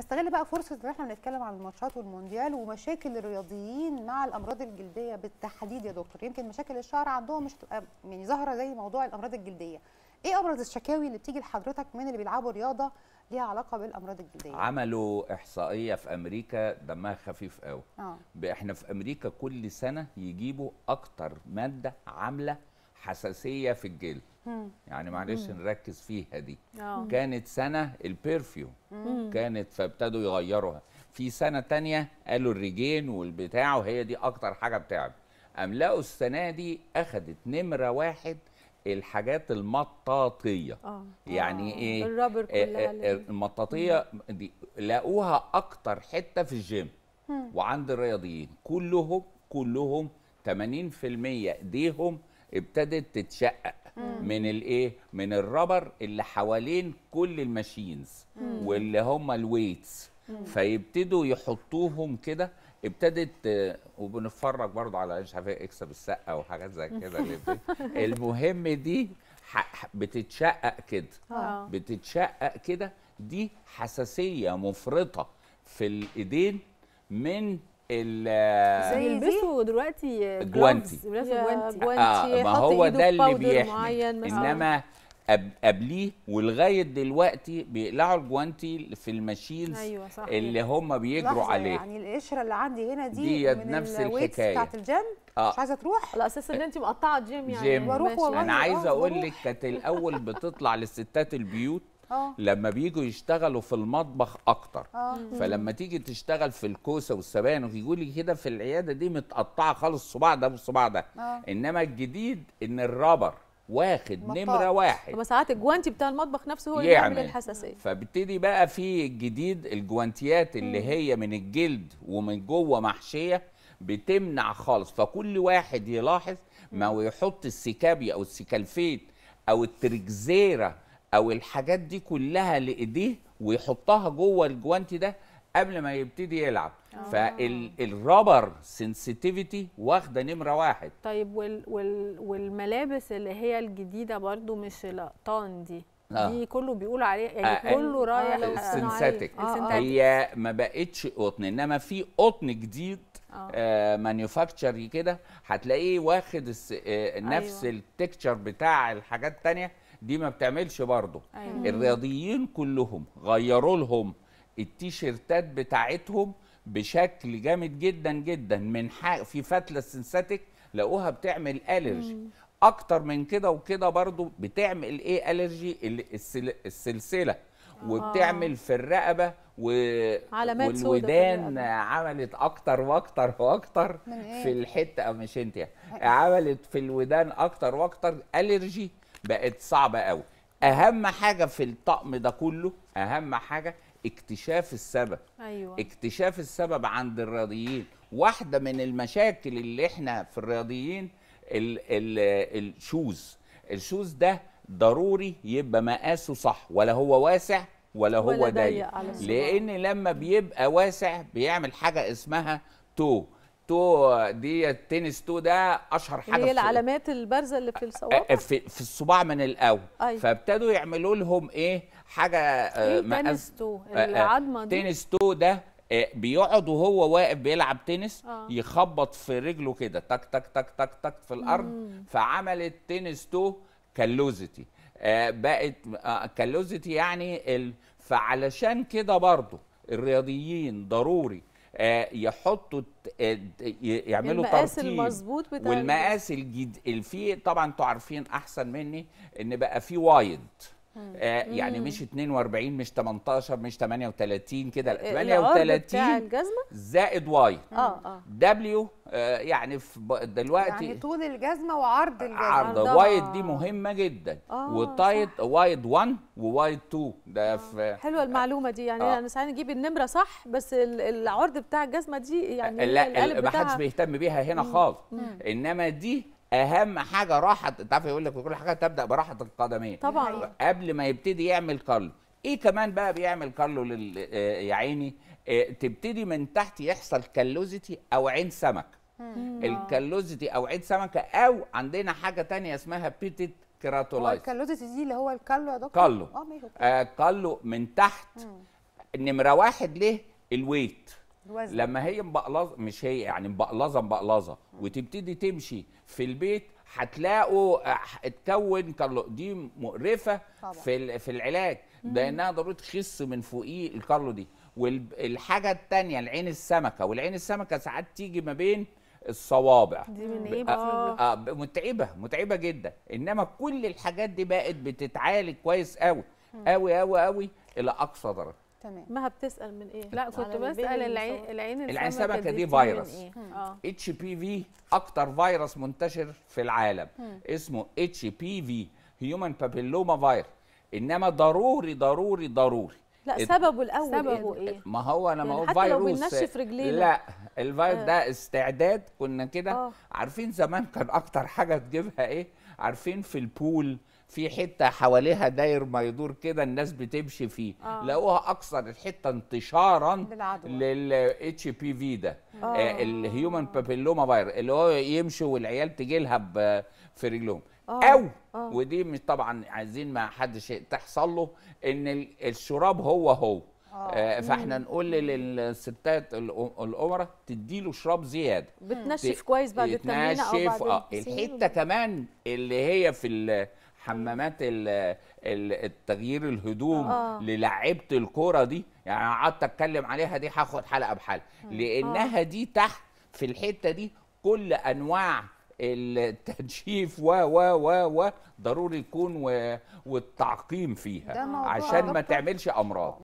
هنستغل بقى فرصة إن إحنا بنتكلم عن الماتشات والمونديال ومشاكل الرياضيين مع الأمراض الجلدية بالتحديد يا دكتور. يمكن مشاكل الشعر عندهم مش هتبقى يعني ظاهرة زي موضوع الأمراض الجلدية. إيه ابرز الشكاوي اللي بتيجي لحضرتك من اللي بيلعبوا رياضة ليها علاقة بالأمراض الجلدية؟ عملوا إحصائية في أمريكا دمها خفيف قوي. آه. إحنا في أمريكا كل سنة يجيبوا أكتر مادة عاملة حساسية في الجلد. يعني معلش نركز فيها دي. آه. كانت سنة البرفيوم كانت فابتدوا يغيروها. في سنة تانية قالوا الريجين والبتاع وهي دي أكتر حاجة بتعب. قام لقوا السنة دي أخدت نمرة واحد الحاجات المطاطية. آه. يعني آه. إيه؟ ال rubber آه، كلها آه، المطاطية دي لقوها أكتر حتة في الجيم. مم. وعند الرياضيين. كلهم كلهم 80% ايديهم ابتدت تتشقق. من الايه؟ من ال rubber اللي حوالين كل ال machines واللي هم ال weights. فيبتدوا يحطوهم كده. ابتدت آه، وبنتفرج برضه على مش عارف إيه، اكسب السقة وحاجات زي كده. المهم دي بتتشقق كده. آه. بتتشقق كده. دي حساسية مفرطة في الإيدين من زي دي؟ بيلبسوا دلوقتي جوانتي. يا جوانتي. آه ما هو ده اللي بيحمي. إنما قب- قبليه ولغاية دلوقتي بيقلعوا الجوانتي في ال machines أيوه صح اللي هم بيجروا عليه يعني القشرة اللي عندي هنا دي دي من نفس الحكاية. بتاعت الجيم آه. مش عايزة تروح على أساس إن انت مقطعة جيم يعني جيم. بروح ماشي. والله. أنا آه، عايزه أقول بروح. لك كانت الأول بتطلع للستات البيوت آه. لما بيجوا يشتغلوا في المطبخ أكتر. آه. فلما تيجي تشتغل في الكوسة والسبانخ يقول لي كده في العيادة دي متقطعة خالص الصباع ده بالصباع ده. آه. إنما الجديد إن الرابر واخد مطاط. نمرة واحد. طب ساعات الجوانتي بتاع المطبخ نفسه هو اللي بيعمل يعمل. الحساسية. فبتدي بقى في الجديد الجوانتيات اللي هي من الجلد ومن جوه محشية بتمنع خالص. فكل واحد يلاحظ ما هو يحط السكابي أو السكالفيت أو التركزيره أو الحاجات دي كلها لإيديه ويحطها جوه الجوانتي ده قبل ما يبتدي يلعب فال rubber sensitivity واخدة نمرة واحد طيب وال وال والملابس اللي هي الجديدة برضو مش القطان دي آه. دي كله بيقول عليه يعني آه، كله رايح آه، ال synthetic آه، آه. هي ما بقتش قطن إنما في قطن جديد آه. آه manufacture كده هتلاقيه واخد الس... آه نفس أيوة. ال texture بتاع الحاجات التانية دي ما بتعملش برضه. أيوة. الرياضيين كلهم غيروا لهم التيشيرتات بتاعتهم بشكل جامد جدا جدا. من حق في فتلة ال synthetic لقوها بتعمل allergy أكتر من كده وكده برضو بتعمل إيه allergy ال- السل... السلسلة. وبتعمل في الرقبة و... والودان. عملت أكتر وأكتر وأكتر إيه؟ في الحتة أو مش أنت. يعني. عملت في الودان أكتر وأكتر ال allergy بقت صعبة قوي. أهم حاجة في الطقم ده كله أهم حاجة اكتشاف السبب. أيوه. اكتشاف السبب عند الرياضيين. واحدة من المشاكل اللي إحنا في الرياضيين ال ال ال shoes. ال shoes ده ضروري يبقى مقاسه صح ولا هو واسع ولا هو ولا ضيق. ضيق. لأن لما بيبقى واسع بيعمل حاجة اسمها toe. toe دي ال tennis toe ده أشهر حاجة هي في- العلامات البارزة اللي في الصوابع؟ في, في الصباع من الأول. أيوة. فابتدوا يعملوا لهم إيه؟ حاجة آه، إيه tennis toe؟ آه، آه، العظمة دي؟ tennis toe ده آه، بيقعد وهو واقف بيلعب تنس آه. يخبط في رجله كده تك تك تك تك تك في الأرض. فعملت tennis toe callosity آه، بقت آه، callosity يعني ال... فعلشان كده برضو الرياضيين ضروري آه، يحطوا ت- آه، يعملوا المقاس المظبوط بتاع والمقاس الجديد اللي فيه طبعا أنتوا عارفين أحسن مني إن بقى فيه wide آه يعني مش 42 مش 18 مش 38 كده. لا، العرض بتاع 38 الجزمة؟ زائد واي. آه آه. W آه يعني في دلوقتي يعني طول الجزمة وعرض الجزمة. عرض. wide دي مهمة جدا. آه، وال tight wide 1 و wide 2 ده في حلوة المعلومة دي. يعني آه. أنا ساعات نجيب النمرة صح بس ال- العرض بتاع الجزمة دي يعني لا ما حدش بيهتم بيها هنا خالص. إنما دي أهم حاجة راحة أنت عارف يقول لك كل حاجة تبدأ براحة القدمين. طبعا. قبل ما يبتدي يعمل كالو. إيه كمان بقى بيعمل كالو لل آه، يا عيني؟ آه، تبتدي من تحت يحصل callosity أو عين سمك. ال callosity أو عين سمكة أو عندنا حاجة تانية اسمها pitted keratolysis ال callosity دي اللي هو الكالو يا دكتور؟ كالو. آه okay. آه كالو من تحت. نمرة واحد ليه؟ ال weight الوزن. لما هي مبقلظة مش هي يعني مبقلظة مبقلظة وتبتدي تمشي في البيت هتلاقوا آه، اتكون كالو دي مقرفة طبعا. في في العلاج لأنها ضروري تخس من فوقيه الكالو دي. والحاجة الثانية العين السمكة والعين السمكة ساعات تيجي ما بين الصوابع. دي من إيه آه، آه متعبة متعبة جدا. إنما كل الحاجات دي بقت بتتعالج كويس قوي قوي قوي قوي إلى أقصى درجة. تمام مها بتسأل من إيه لا كنت بسأل العين. العين العين السمكة السمكة دي فيروس. إيه؟ HPV أكتر فيروس منتشر في العالم اسمه HPV human papilloma virus إنما ضروري ضروري ضروري لا سببه الأول سببه إيه إيه؟ ما هو أنا ما هو حتى لو فيروس بننشف رجلينا. لا الفيروس ده استعداد كنا كده آه. عارفين زمان كان أكتر حاجة تجيبها إيه عارفين في ال pool في حتة حواليها داير ما يدور كده الناس بتمشي فيه آه. لقوها أكثر الحتة انتشارا للعدوى. لل HPV ده آه. الهيومن بابيلوما فيروس اللي هو يمشوا والعيال تجي لها في رجلهم آه. أو آه. ودي مش طبعا عايزين ما حدش تحصل له إن ال- الشراب هو هو آه فاحنا نقول للستات الامراء تديله شراب زيادة. بتنشف ت- كويس بعد التمرين أو بعد آه البسين. الحتة كمان اللي هي في ال- التغيير الهدوم آه. للعيبة الكورة دي يعني أنا قعدت أتكلم عليها دي هاخد حلقة بحلقة. لأنها دي تحت في الحتة دي كل أنواع التنشيف و و و و ضروري يكون والتعقيم ده فيها عشان ما. تعملش أمراض.